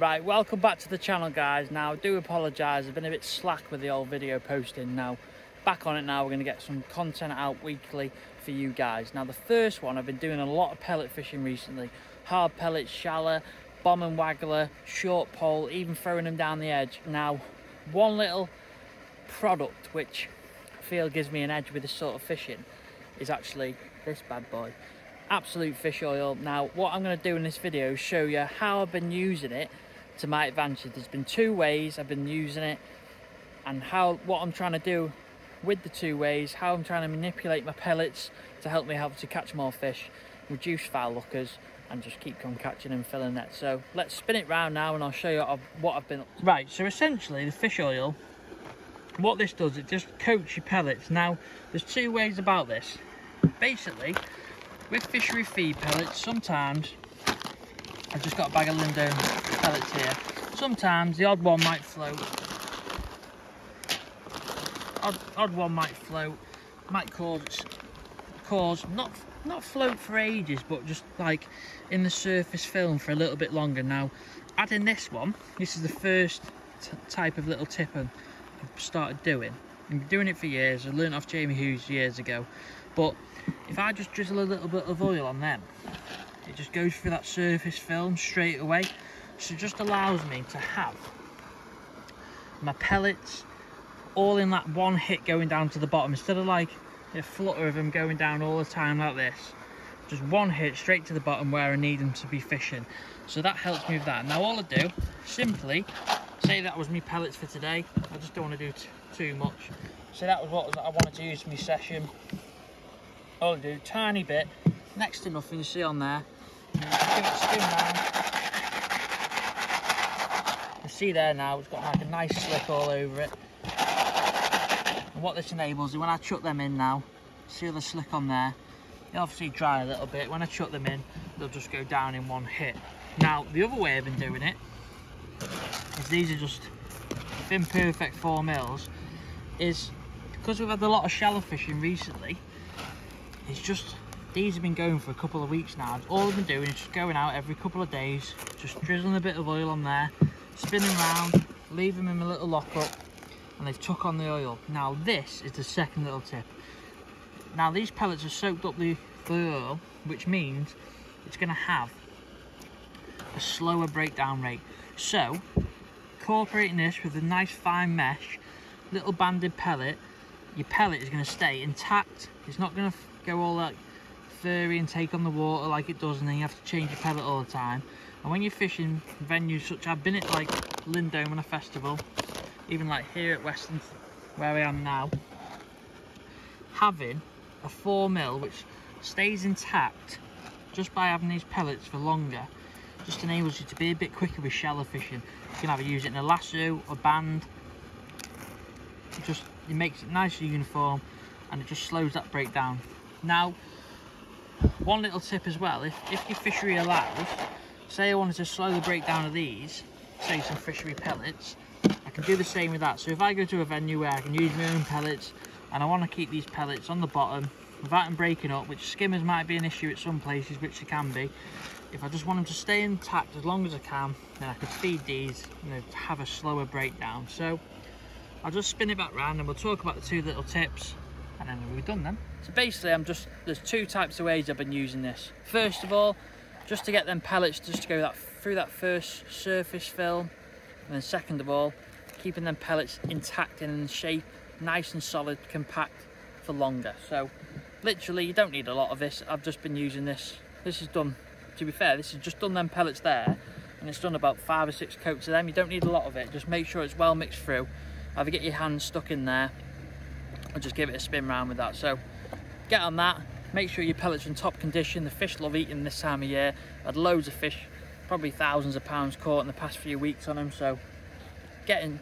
Right, welcome back to the channel guys. Now I do apologise, I've been a bit slack with the old video posting now. Back on it now, we're going to get some content out weekly for you guys. Now the first one, I've been doing a lot of pellet fishing recently. Hard pellets, shallow, bomb and waggler, short pole, even throwing them down the edge. Now, one little product which I feel gives me an edge with this sort of fishing is actually this bad boy. Absolute fish oil. Now what i'm going to do in this video is show you how i've been using it to my advantage. There's been two ways i've been using it and how what i'm trying to do with the two ways how i'm trying to manipulate my pellets to help me help to catch more fish reduce foul lookers and just keep on catching and filling nets so let's spin it round now and i'll show you what i've been right so essentially the fish oil what this does it just coats your pellets. Now there's two ways about this. Basically with fishery feed pellets sometimes I've just got a bag of Lindholme pellets here. Sometimes the odd one might float. Odd, odd one might float might cause cause not not float for ages but just like in the surface film for a little bit longer. Now adding this one this is the first type of little tip I've started doing. I've been doing it for years. I learned off Jamie Hughes years ago. But if I just drizzle a little bit of oil on them it just goes through that surface film straight away. So it just allows me to have my pellets all in that one hit going down to the bottom. Instead of like a flutter of them going down all the time like this just one hit straight to the bottom where I need them to be fishing. So that helps me with that. Now all I do simply say that was me pellets for today I just don't want to do too much so that was what I wanted to use for my session I'll do tiny bit, next to nothing you see on there. Give it spin round. You see there now, it's got like a nice slick all over it. And what this enables is when I chuck them in now, see the slick on there, they obviously dry a little bit. When I chuck them in, they'll just go down in one hit. Now, the other way I've been doing it is these are just thin perfect four mils, is because we've had a lot of shallow fishing recently, it's just these have been going for a couple of weeks now all I've been doing is just going out every couple of days just drizzling a bit of oil on there spinning around leave them in my little lockup and they've took on the oil. Now this is the second little tip. Now these pellets have soaked up the, the oil which means it's going to have a slower breakdown rate. So incorporating this with a nice fine mesh little banded pellet your pellet is going to stay intact. It's not going to go all that furry and take on the water like it does and then you have to change your pellet all the time. And when you're fishing venues such I've been at like Lindholme on a festival even like here at Western where I am now having a 4 mil which stays intact just by having these pellets for longer just enables you to be a bit quicker with shallow fishing. You can either use it in a lasso or band. It just it makes it nice and uniform and it just slows that breakdown now, one little tip as well, if, if your fishery allows, say I wanted to slow the breakdown of these, say some fishery pellets, I can do the same with that. So if I go to a venue where I can use my own pellets, and I want to keep these pellets on the bottom, without them breaking up, which skimmers might be an issue at some places, which they can be, if I just want them to stay intact as long as I can, then I could feed these, know, have a slower breakdown. So I'll just spin it back round and we'll talk about the two little tips and then we'll be done then. So basically I'm just, there's two types of ways I've been using this. First of all, just to get them pellets just to go that through that first surface film. And then second of all, keeping them pellets intact and in shape, nice and solid, compact for longer. So literally you don't need a lot of this. I've just been using this. This is done, to be fair, this has just done them pellets there and it's done about five or six coats of them. You don't need a lot of it. Just make sure it's well mixed through. Either get your hands stuck in there and just give it a spin round with that. So get on that, make sure your pellets are in top condition. The fish love eating this time of year. I had loads of fish, probably thousands of pounds caught in the past few weeks on them. So get, in,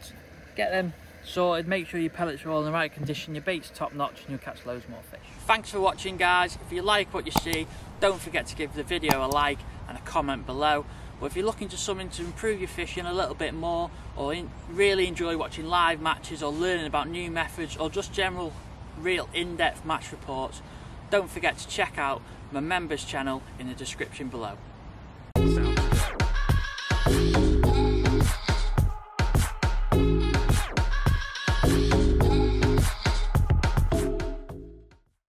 get them sorted, make sure your pellets are all in the right condition, your bait's top notch and you'll catch loads more fish. Thanks for watching guys. If you like what you see, don't forget to give the video a like and a comment below. But if you're looking to something to improve your fishing a little bit more, or really enjoy watching live matches, or learning about new methods, or just general, real in-depth match reports, don't forget to check out my members channel in the description below.